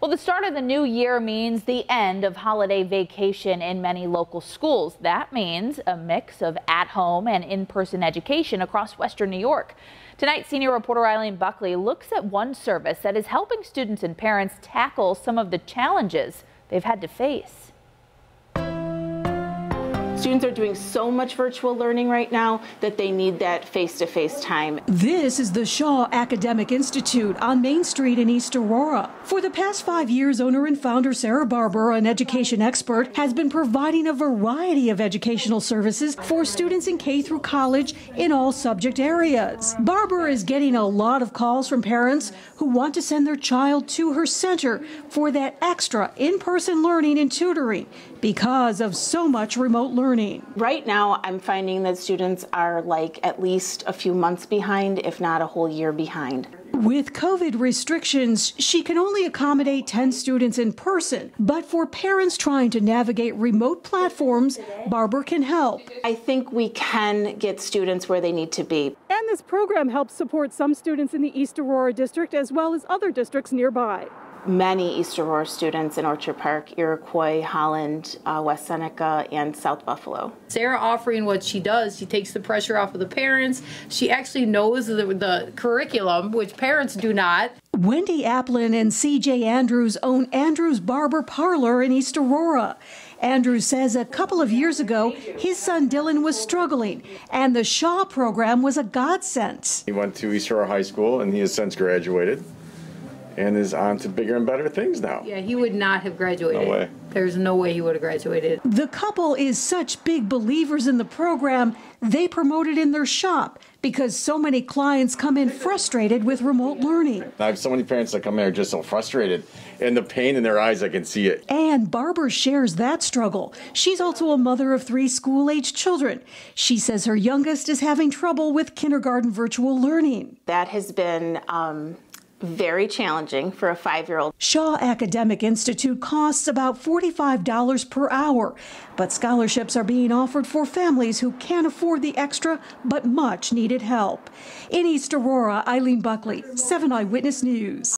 Well, the start of the new year means the end of holiday vacation in many local schools. That means a mix of at-home and in-person education across Western New York. Tonight, senior reporter Eileen Buckley looks at one service that is helping students and parents tackle some of the challenges they've had to face. Students are doing so much virtual learning right now that they need that face-to-face -face time. This is the Shaw Academic Institute on Main Street in East Aurora. For the past five years, owner and founder Sarah Barber, an education expert, has been providing a variety of educational services for students in K through college in all subject areas. Barber is getting a lot of calls from parents who want to send their child to her center for that extra in-person learning and tutoring because of so much remote learning. Right now, I'm finding that students are like at least a few months behind, if not a whole year behind. With COVID restrictions, she can only accommodate 10 students in person, but for parents trying to navigate remote platforms, Barber can help. I think we can get students where they need to be. And this program helps support some students in the East Aurora district as well as other districts nearby many East Aurora students in Orchard Park, Iroquois, Holland, uh, West Seneca, and South Buffalo. Sarah offering what she does, she takes the pressure off of the parents. She actually knows the, the curriculum, which parents do not. Wendy Applin and CJ Andrews own Andrews Barber Parlor in East Aurora. Andrews says a couple of years ago, his son Dylan was struggling, and the Shaw program was a godsend. He went to East Aurora High School, and he has since graduated and is on to bigger and better things now. Yeah, he would not have graduated. No way. There's no way he would have graduated. The couple is such big believers in the program, they promote it in their shop because so many clients come in frustrated with remote learning. I have so many parents that come in are just so frustrated, and the pain in their eyes, I can see it. And Barber shares that struggle. She's also a mother of three school age children. She says her youngest is having trouble with kindergarten virtual learning. That has been um, very challenging for a five-year-old. Shaw Academic Institute costs about $45 per hour, but scholarships are being offered for families who can't afford the extra but much needed help. In East Aurora, Eileen Buckley, 7 Eyewitness News.